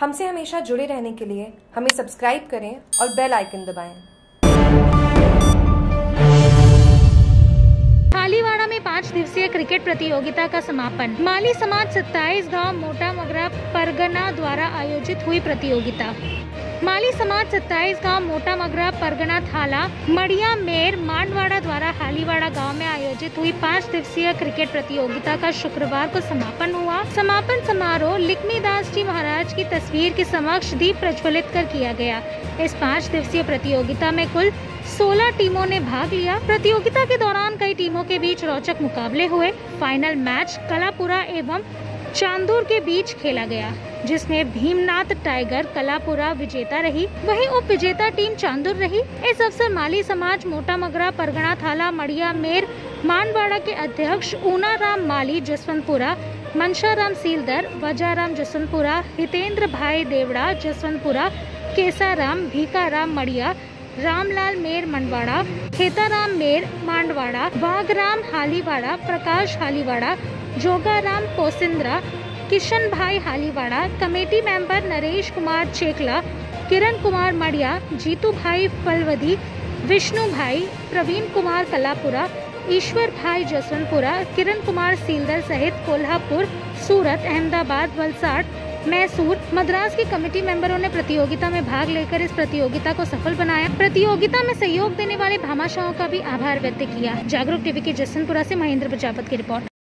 हमसे हमेशा जुड़े रहने के लिए हमें सब्सक्राइब करें और बेल आइकन दबाएँ। थालीवाड़ा में पाँच दिवसीय क्रिकेट प्रतियोगिता का समापन माली समाज 27 गाँव मोटा मगरा परगना द्वारा आयोजित हुई प्रतियोगिता माली समाज 27 गाँव मोटा मगरा परगना थाला, मड़िया, मेर, मांडवाड़ा द्वारा हालीवाड़ा गाँव में आयोजित हुई पाँच दिवसीय क्रिकेट प्रतियोगिता का शुक्रवार को समापन हुआ। समापन समारोह लिखमी दास जी महाराज की तस्वीर के समक्ष दीप प्रज्वलित कर किया गया। इस पाँच दिवसीय प्रतियोगिता में कुल 16 टीमों ने भाग लिया। प्रतियोगिता के दौरान कई टीमों के बीच रोचक मुकाबले हुए। फाइनल मैच कलापुरा एवं चांदूर के बीच खेला गया, जिसमें भीमनाथ टाइगर, कलापुरा विजेता रही, वहीं उप विजेता टीम चांदुर रही। इस अवसर माली समाज, मोटा मगरा परगना थाला, मड़िया मेर, मानवाड़ा के अध्यक्ष ऊना राम माली जसवंतपुरा मनशाराम सीलदर, वजाराम जसवंतपुरा, हितेंद्र भाई देवड़ा जसवंतपुरा, केसाराम भीकाराम मड़िया, रामलाल मेर मंडवाड़ा, खेताराम मेर मांडवाड़ा वाघराम हालीवाड़ा, प्रकाश हालीवाड़ा जोगाराम कोसिंद्रा किशन भाई हालीवाड़ा, कमेटी मेंबर नरेश कुमार चेकला किरण कुमार मड़िया जीतू भाई फलवदी विष्णु भाई प्रवीण कुमार कलापुरा ईश्वर भाई जसवंतपुरा, किरण कुमार सीलदर सहित कोल्हापुर, सूरत, अहमदाबाद, वलसाड, मैसूर, मद्रास की कमेटी मेंबरों ने प्रतियोगिता में भाग लेकर इस प्रतियोगिता को सफल बनाया। प्रतियोगिता में सहयोग देने वाले भामाशाहों का भी आभार व्यक्त किया। जागरूक टीवी के जसनपुरा से महेंद्र प्रजापत की रिपोर्ट।